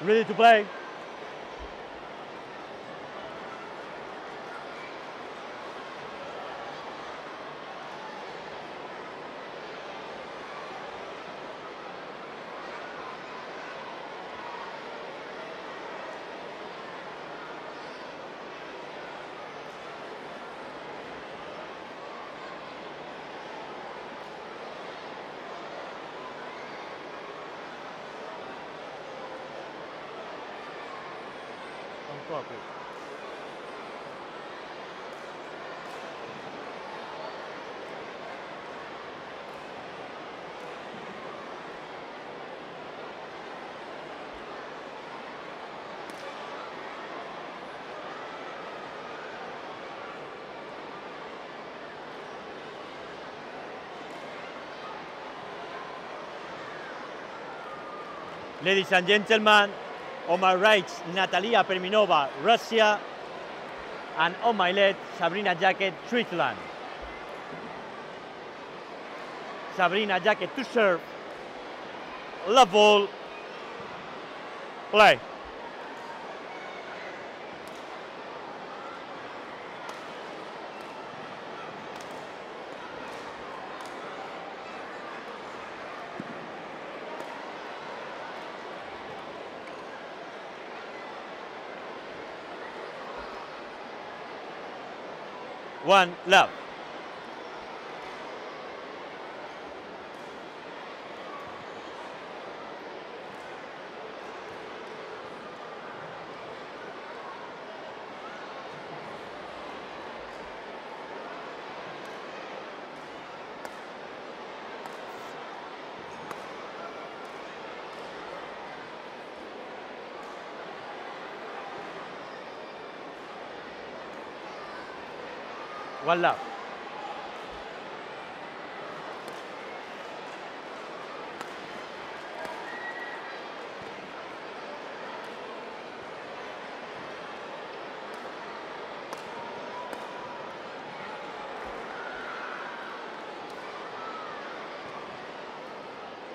Ready to play? On copy. Ladies and gentlemen, on my right, Natalia Perminova, Russia, and on my left, Sabrina Jaquet, Switzerland. Sabrina Jaquet to serve. Love ball. Play. One love. One love.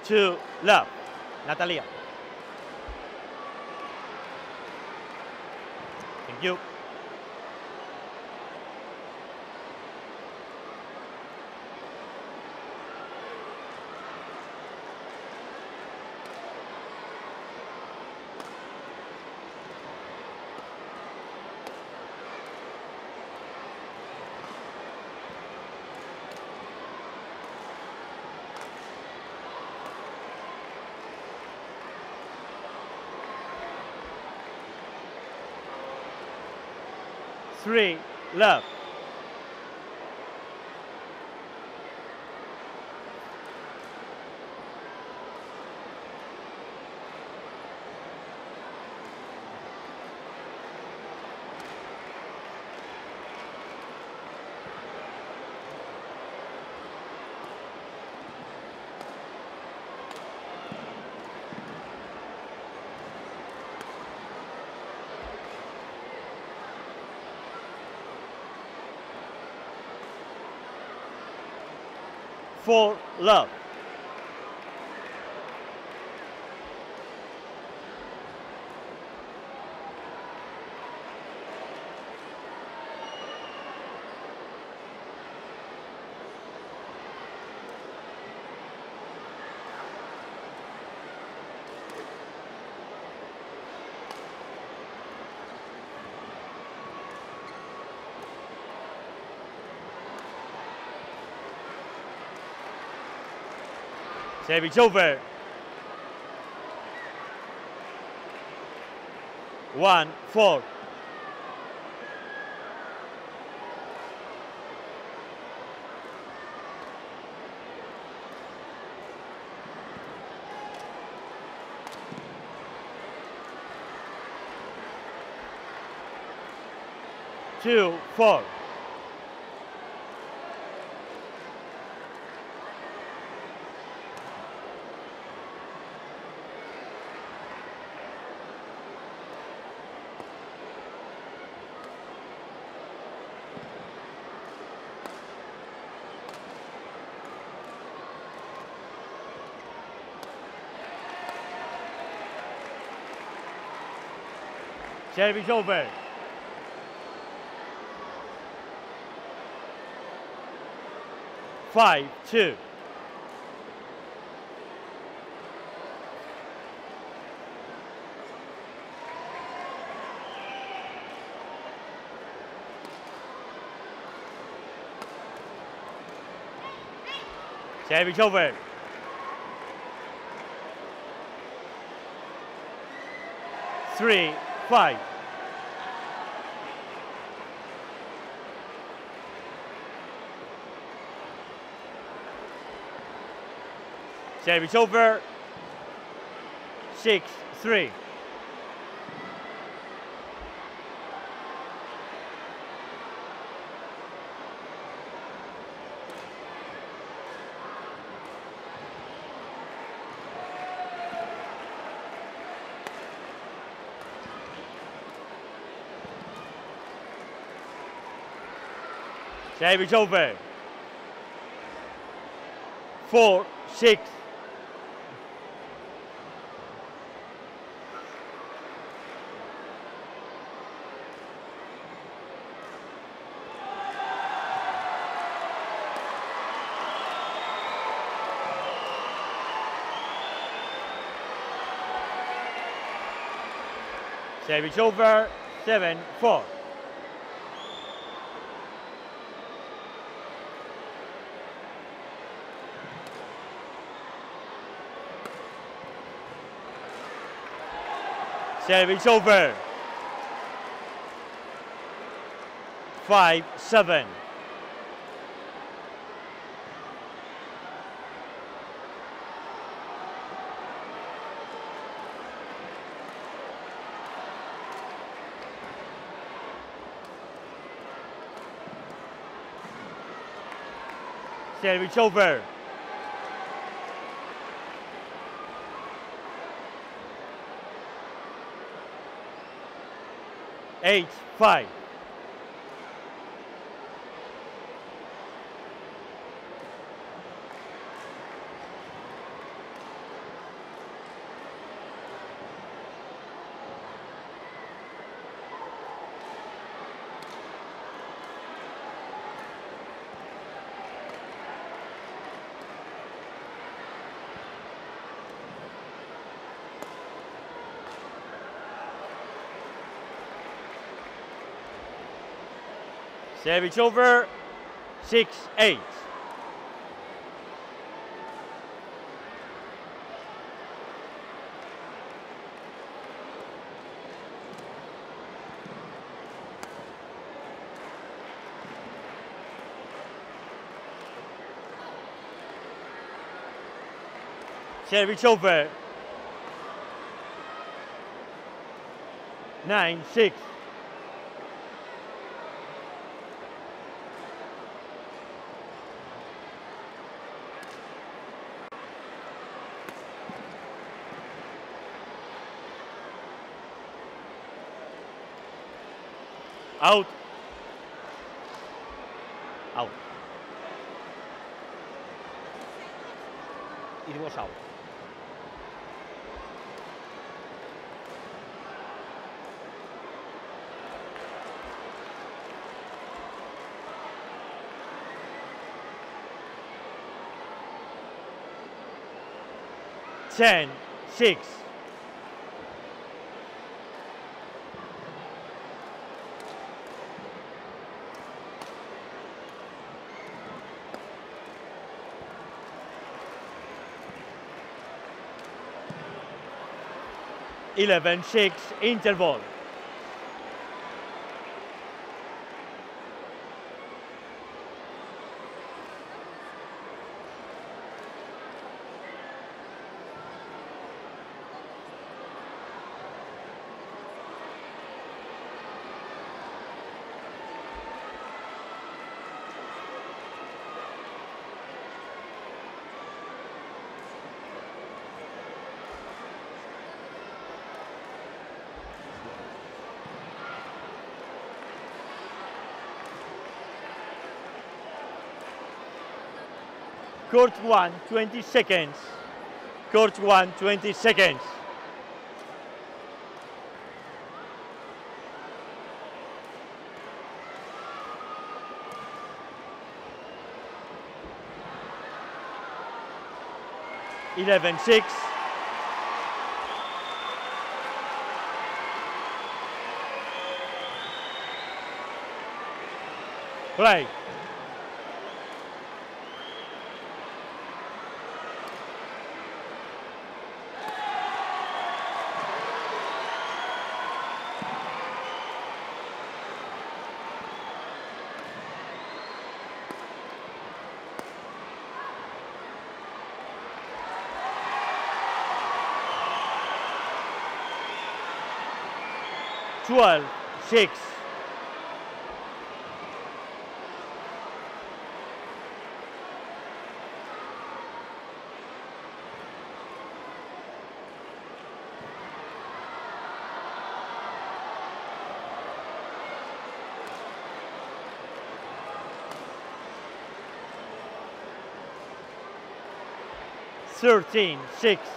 Two love. Natalia. Thank you. Three love. Four love. Service over. One, four. Two, four. Service over. Five, two. Service over. Three, five. Service over. Six, three. Service over. Four, six. Service over, seven, four. Service over. Five, seven. Service over. Eight, five. Service over, six, eight. Service over. Nine, six. Out. Out. It was out. Ten, six. Eleven, six, interval. Court 1, 20 seconds. Court 1, 20 seconds. Eleven six. Play. Twelve, six. Thirteen, six.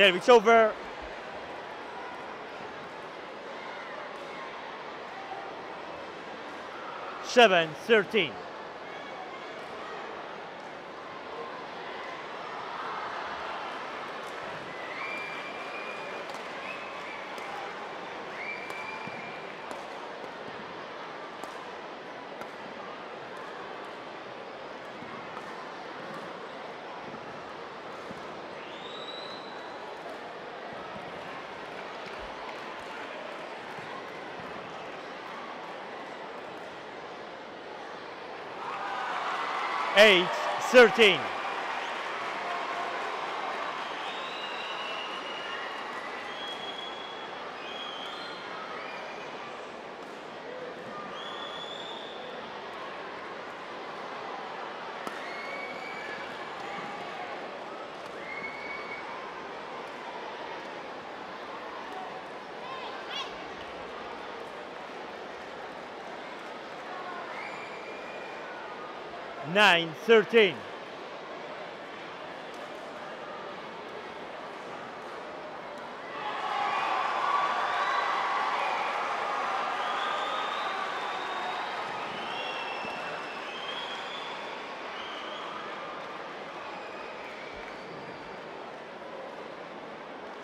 Service over. Seven, thirteen. Eight, thirteen. Nine, thirteen.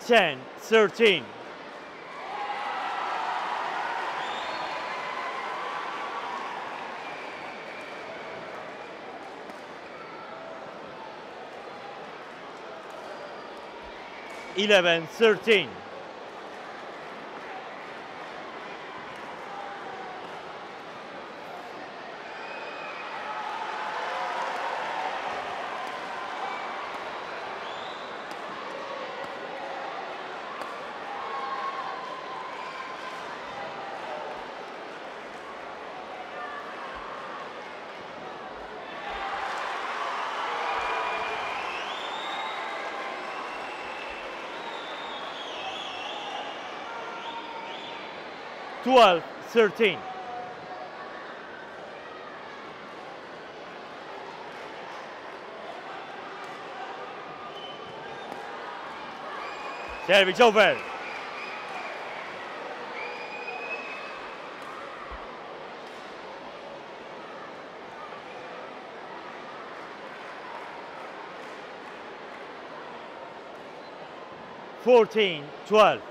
Ten, thirteen. Eleven, thirteen. Twelve, thirteen. Service over. Fourteen, twelve.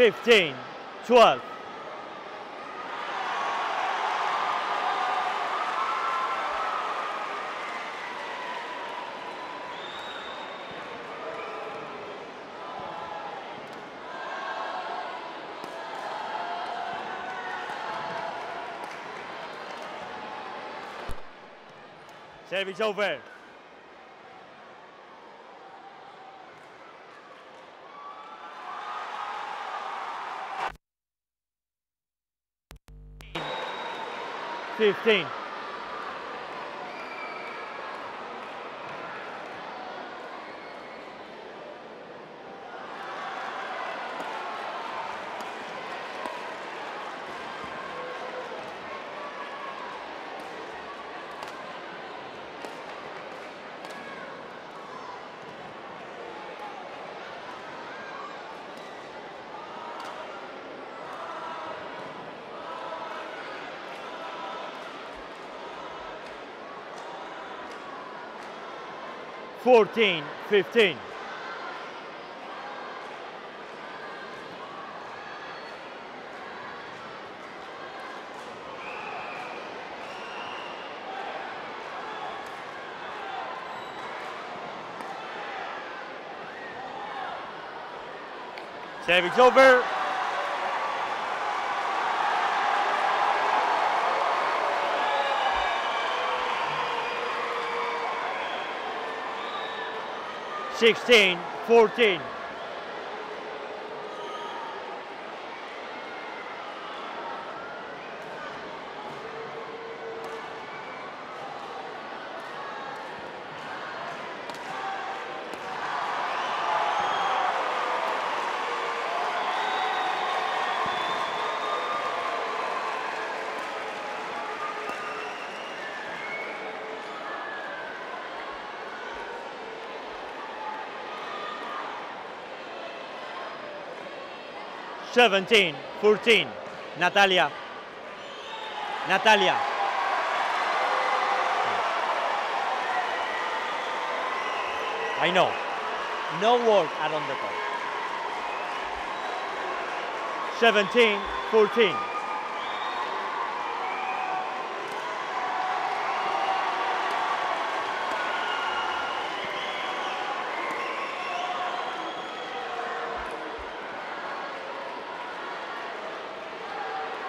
Fifteen, twelve. Service over. Fifteen. 14, 15. Service over. Sixteen, fourteen. Seventeen, fourteen. Natalia. Natalia. I know. No work on the court. 17, 14.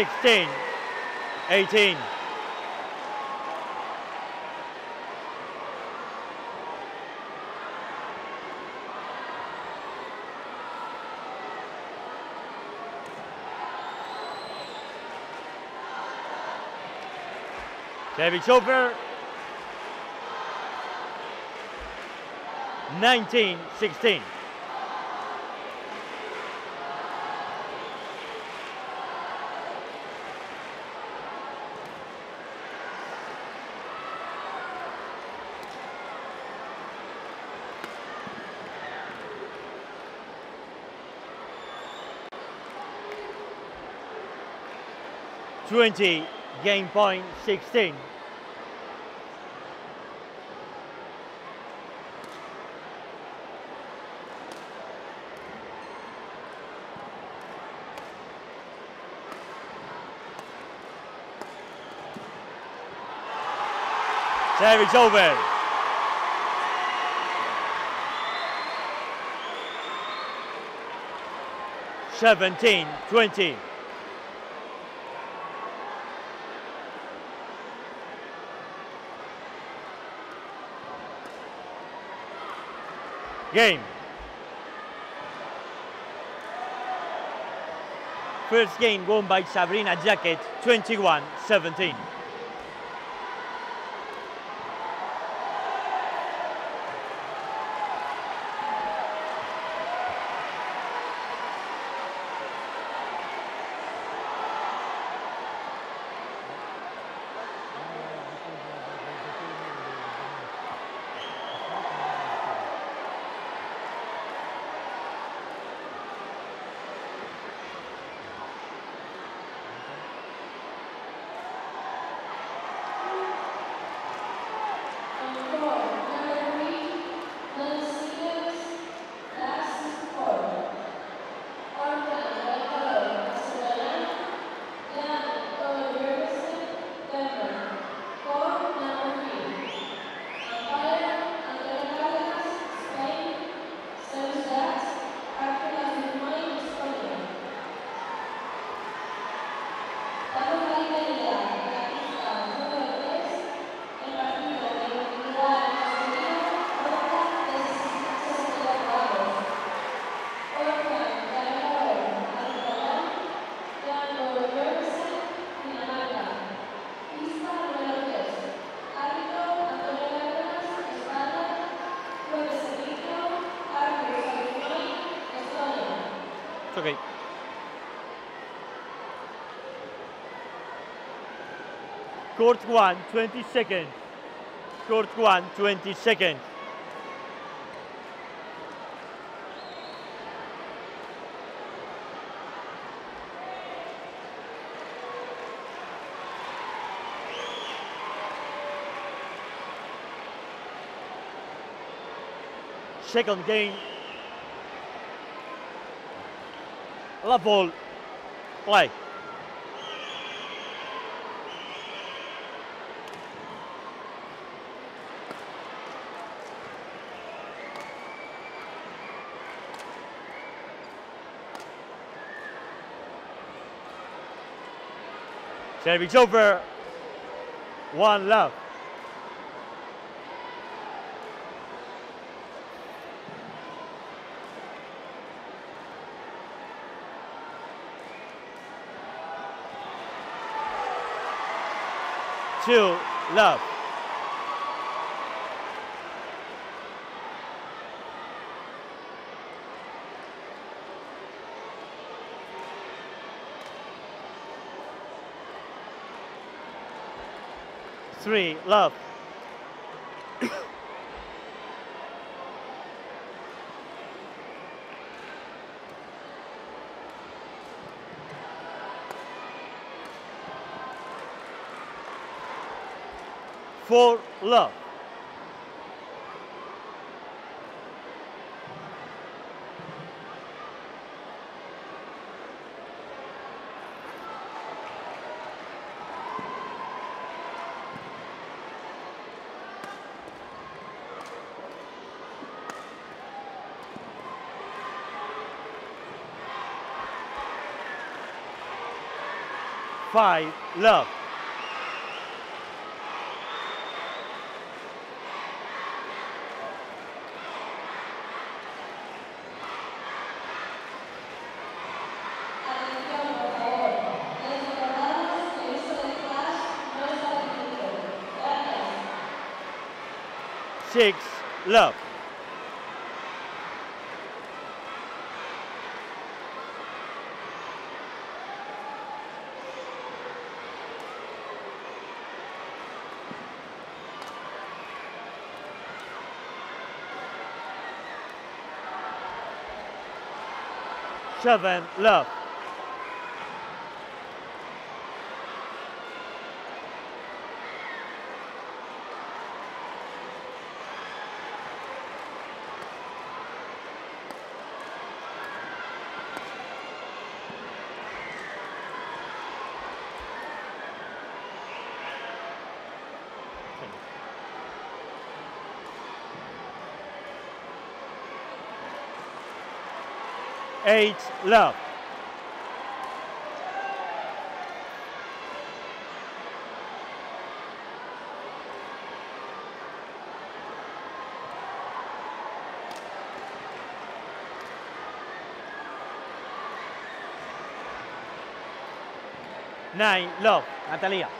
16, 18. David Chopper, 19, 16. Twenty, game point sixteen. Service over. Seventeen, twenty. Game. First game won by Sabrina Jaquet, 21-17. Court 1, 20 seconds. Court 1, 20 seconds. Second game. Love ball. Play. Service over. One love. Two love. Three love. Four love. Permitido. love. Six love. Seven love. Eight love. Nine love. Natalia.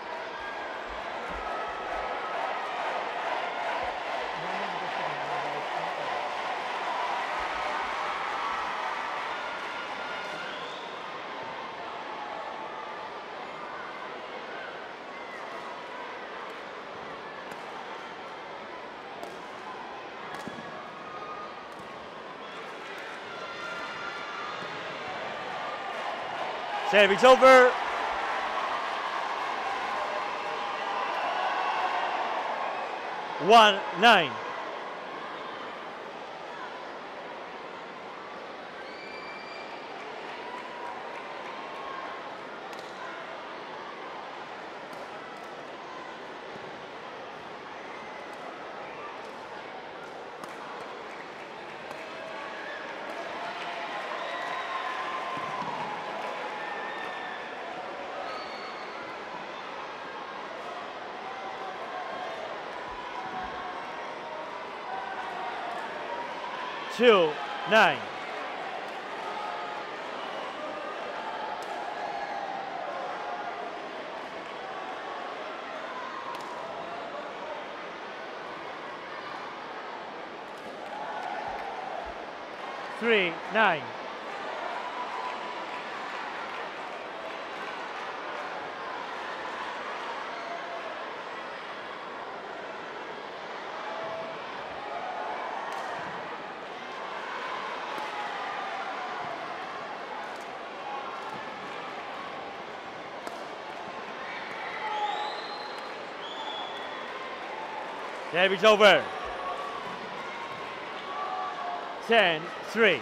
Service over. One nine. Two nine. Three nine. Service over. 10 3.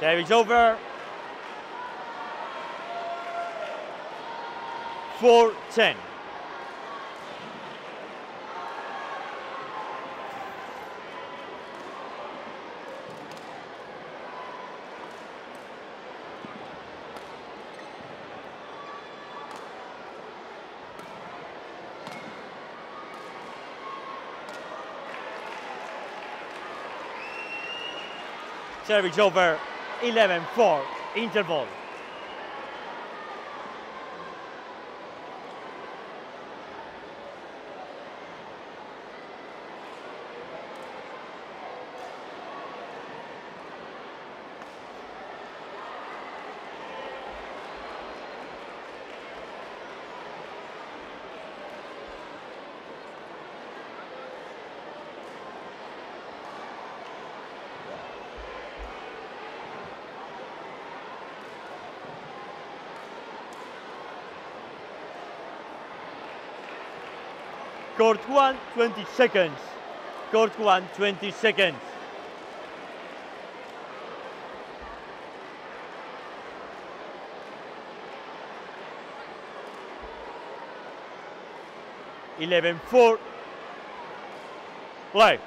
Service over. 4 10. Service over 11 4 interval. Court 1 20 seconds. Court 1 20 seconds. Eleven four. Play.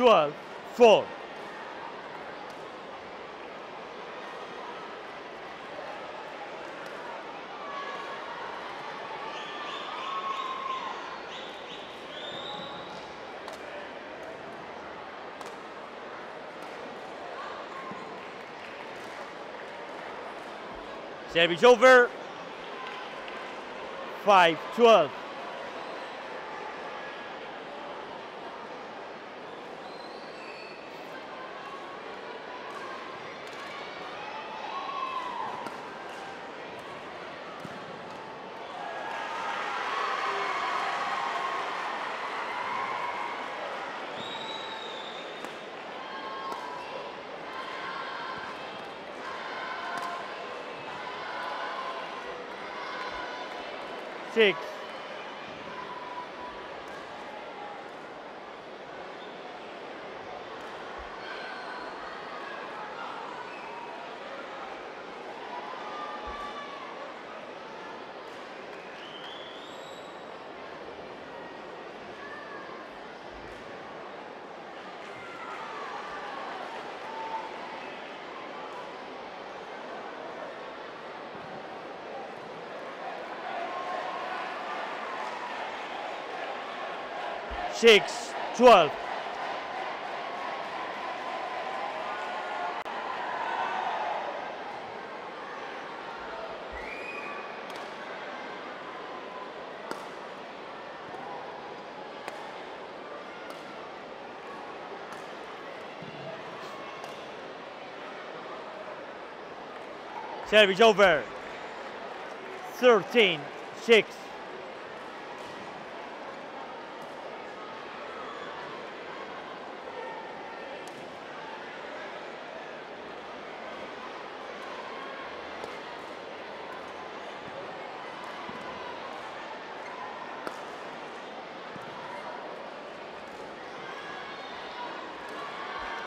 12, 4. Service over. 5, 12. 6, 12. Service over. 13, 6.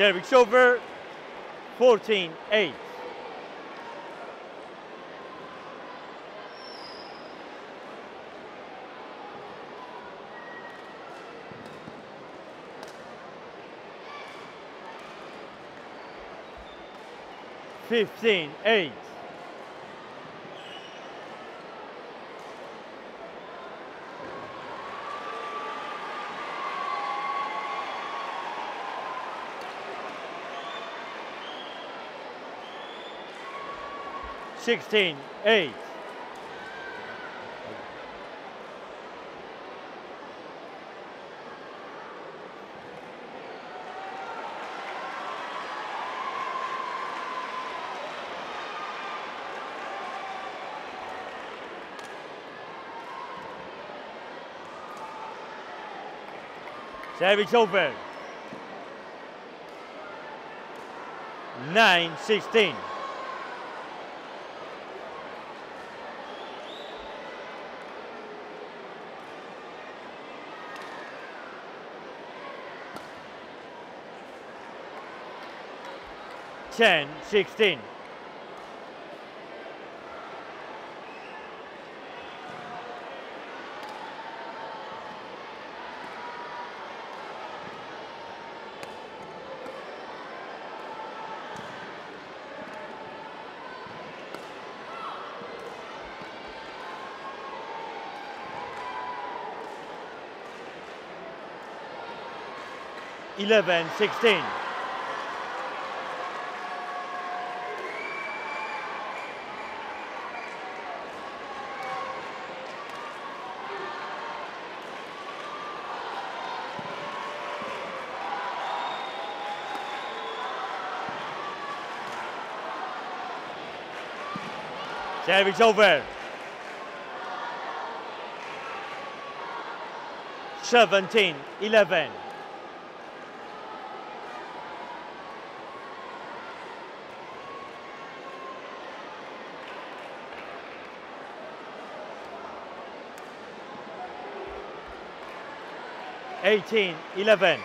Service over 14 8. Fifteen, eight. Sixteen, eight. Service over. Nine, sixteen. Ten, sixteen. Eleven, sixteen. Service over. Seventeen, eleven. Eighteen, eleven.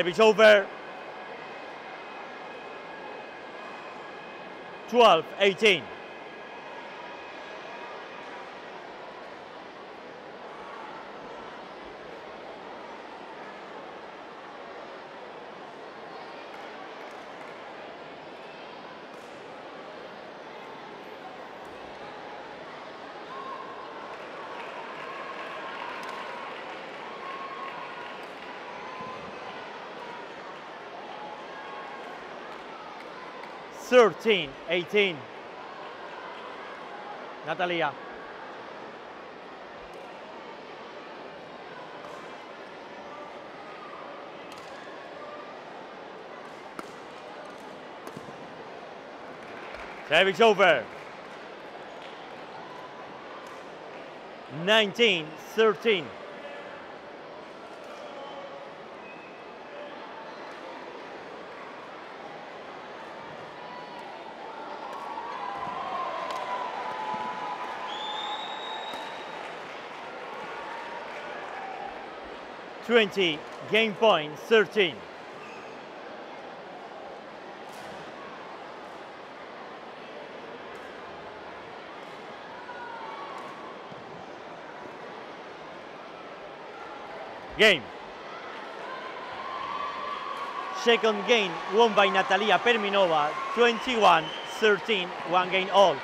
Service over. 12, 18. Thirteen, eighteen. Natalia. Service over. 19, 13. Twenty, game point, thirteen. Game. Second game won by Natalia Perminova, 21-13, one game all.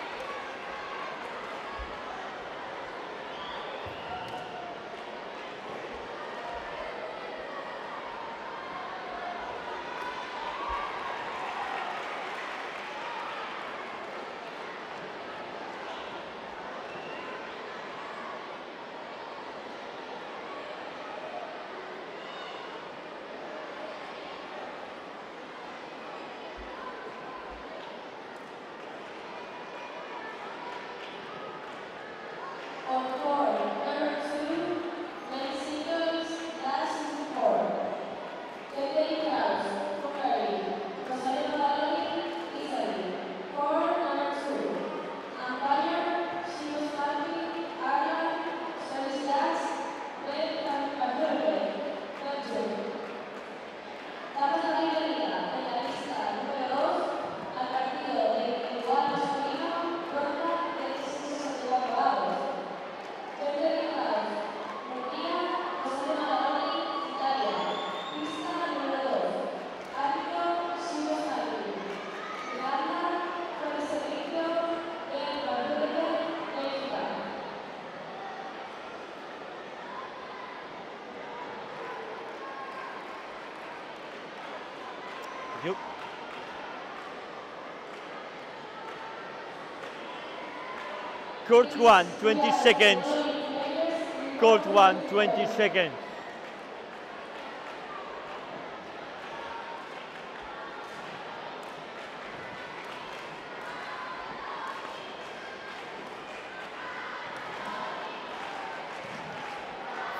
Court one, 20 seconds. Court one, 20 seconds.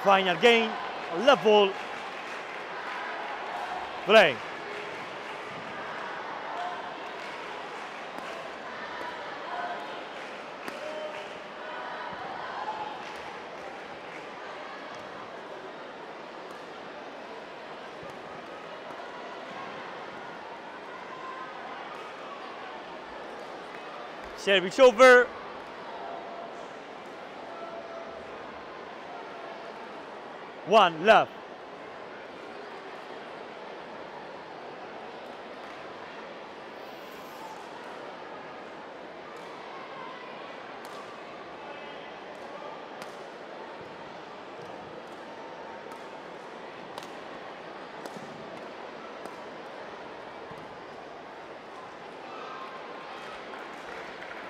Final game, level play. Service over. One love.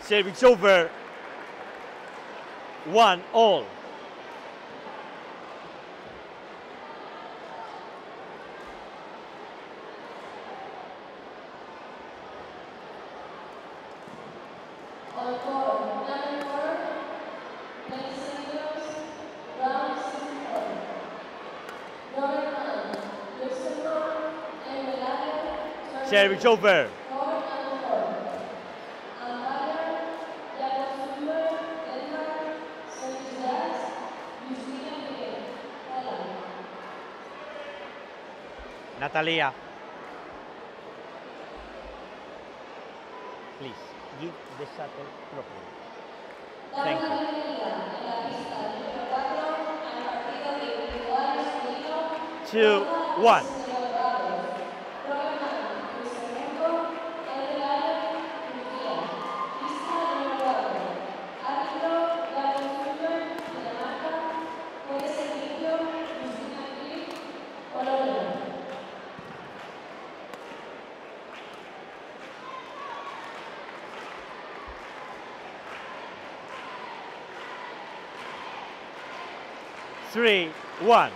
Service over. One all. On court Please, give the shuttle properly. Thank you. la bienvenida one.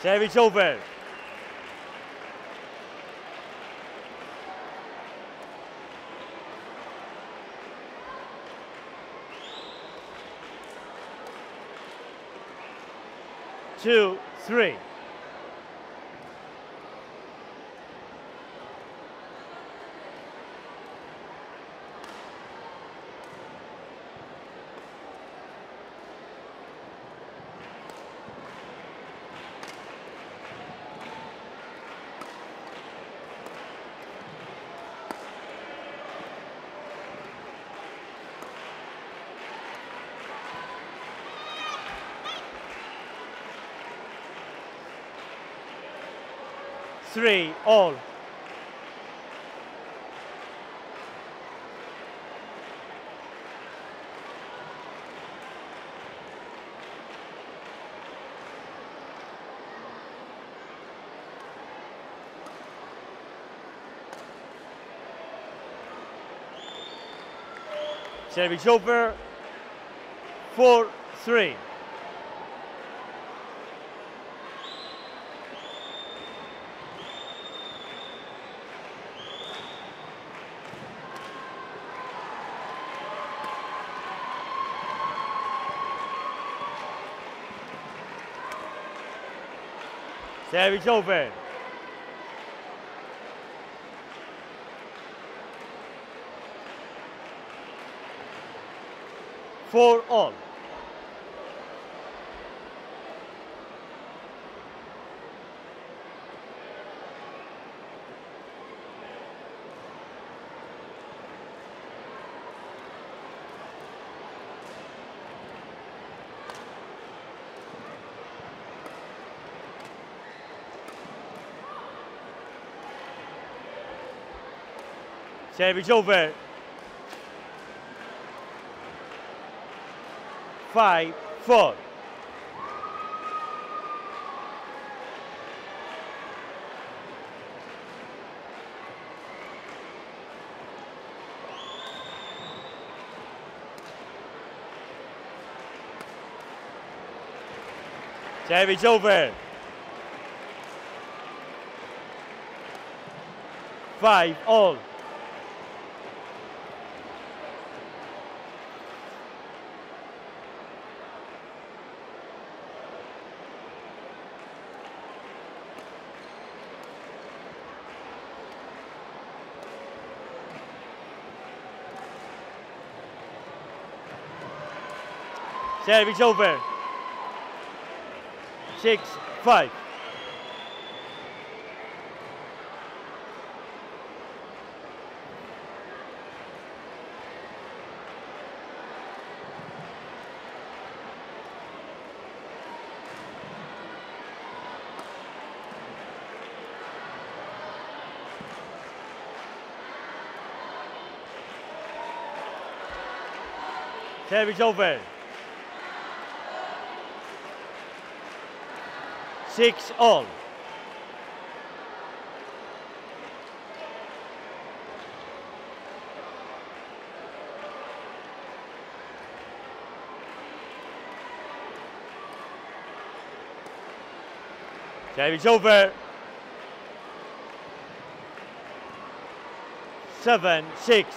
Service over. Two, three. Three, all. Service over. Four, three. Service over. Four all. Service over. Five, four. Service over. Five all. Service over. Six, five. Service over. Six all. Service over. Seven, six.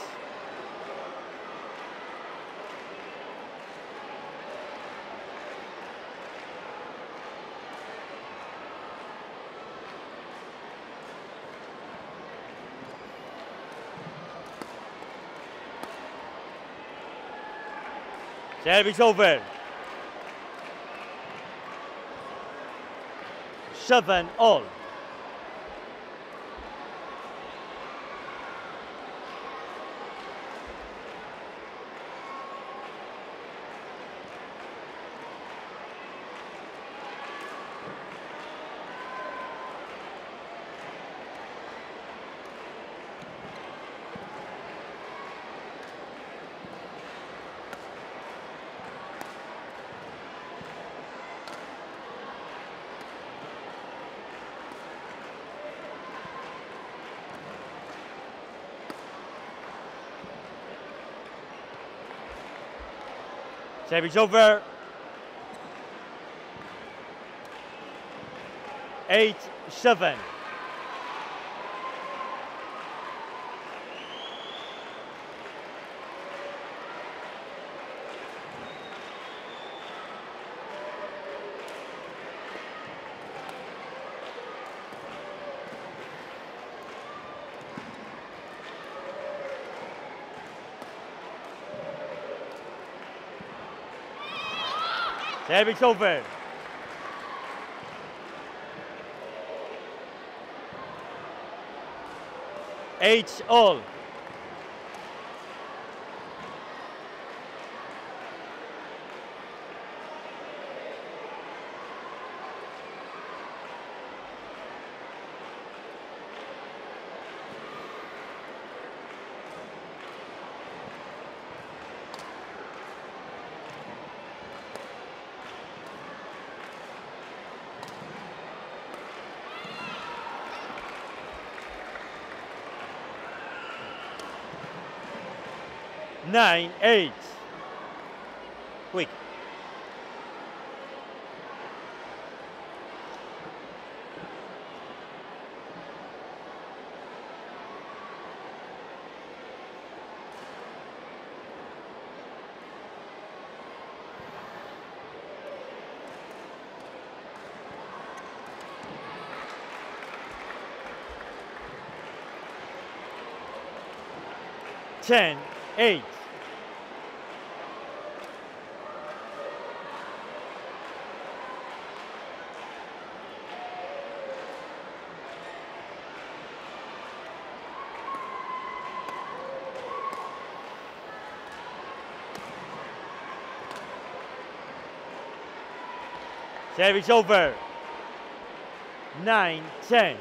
Service over. Seven all. Service over. Eight, seven. Service over. Eight all. Nine, eight. Quick. Ten, eight. Service over. Nine, ten.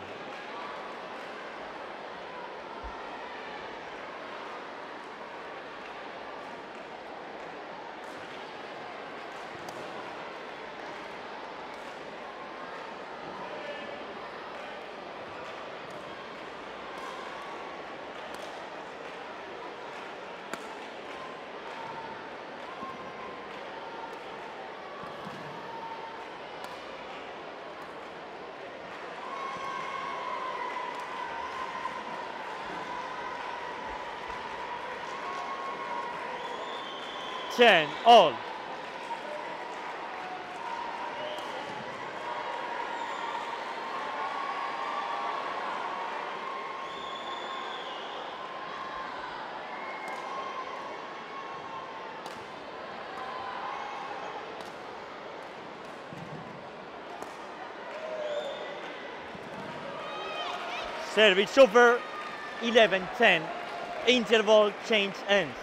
10 all. Service over 11-10. Interval change ends.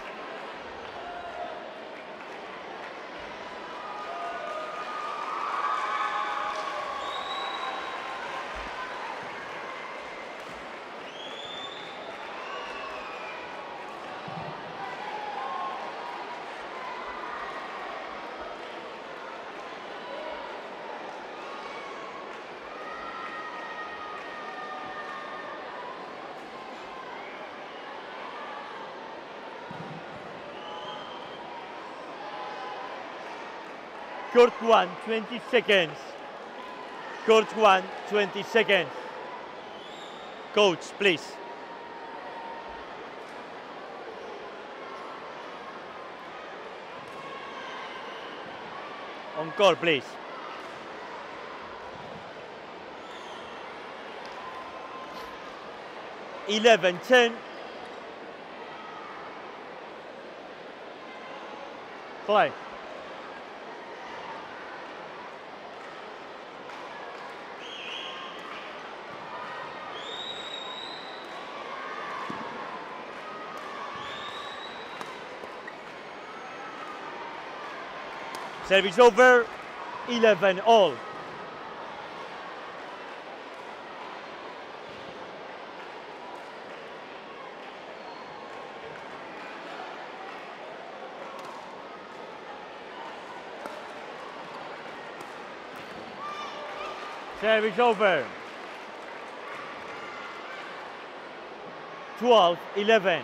Court one, 20 seconds. Court one, 20 seconds. Coach, please. On court, please. Eleven, ten. Play. Service over, 11 all. Service over. 12, 11.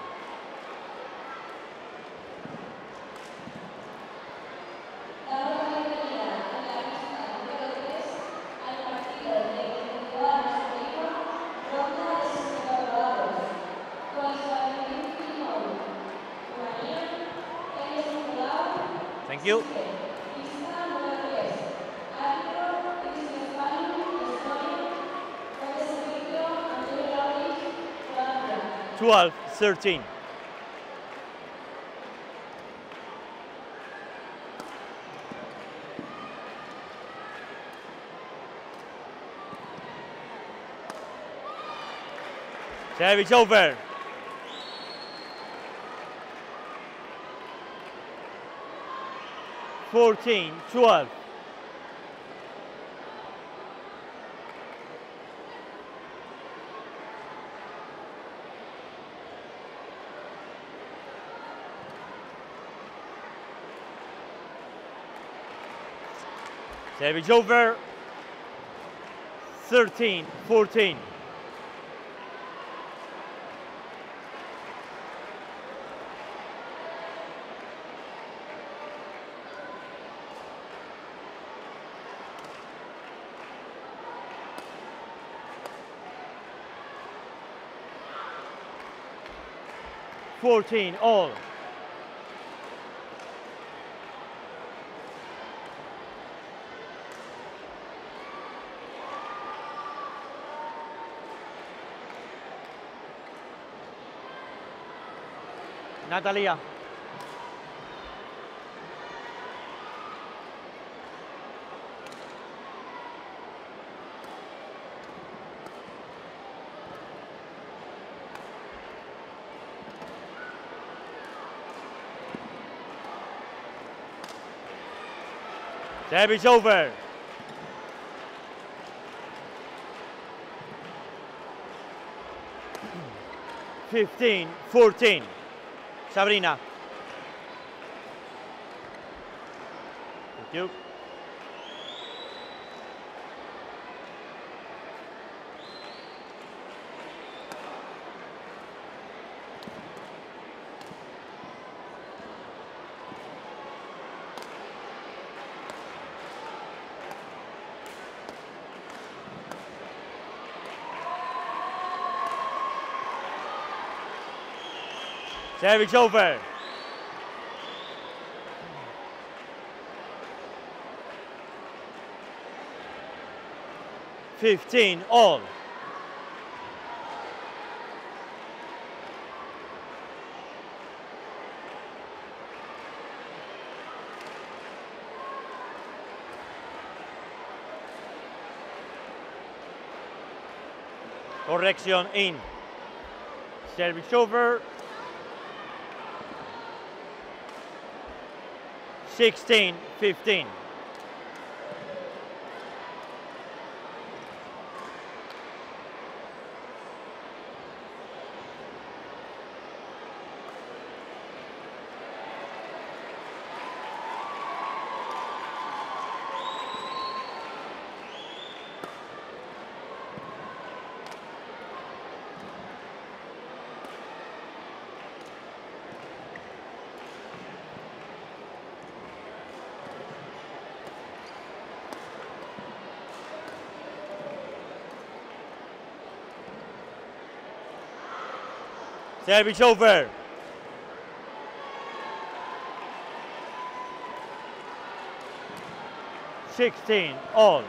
13. Service over. Fourteen, twelve. Service over. 13, 14. Fourteen all. Natalia. Derby is over. Fifteen, fourteen. Sabrina. Thank you. Service over. Fifteen all. Correction in. Service over. 16, 15. Service over. Sixteen all.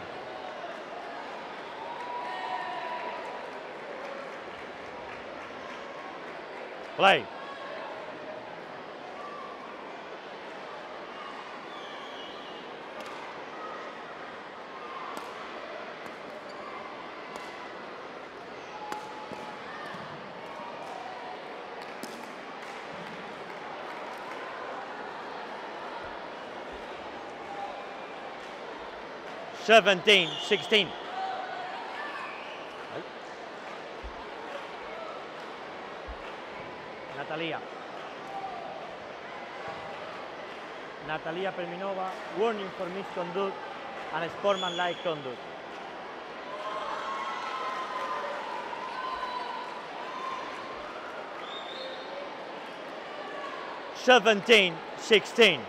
Play. Seventeen, sixteen. Natalia. Natalia Perminova, warning for misconduct and sportsmanlike conduct. Seventeen, sixteen.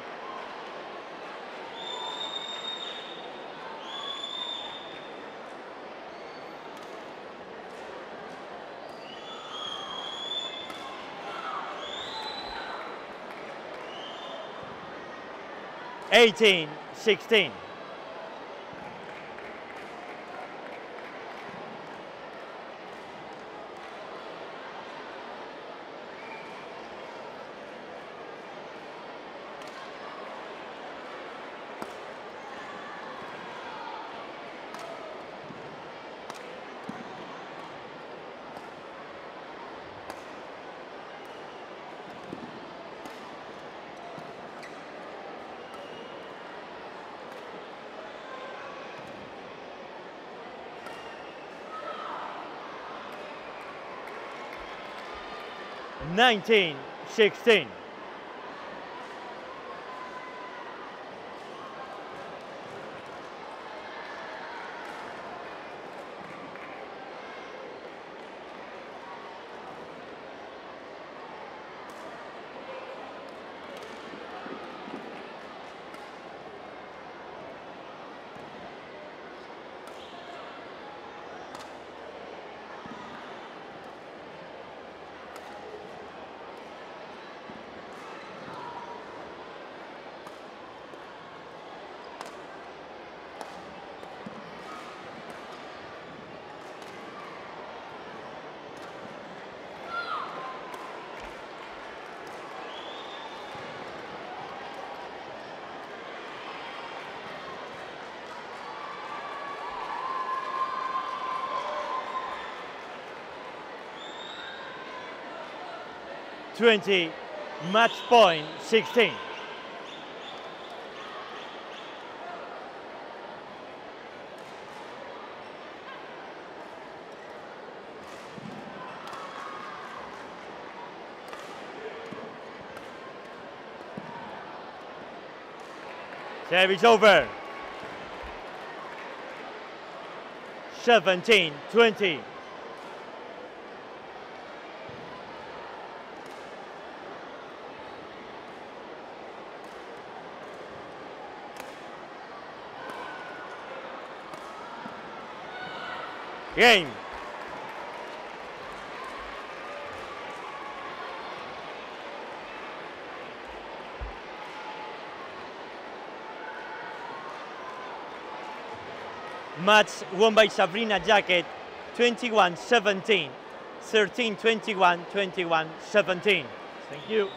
Eighteen, sixteen. Nineteen, 20, match point 16. Service over. 17, 20. Game. Match won by Sabrina Jaquet 21-17, 13-21, 21-17. Thank you.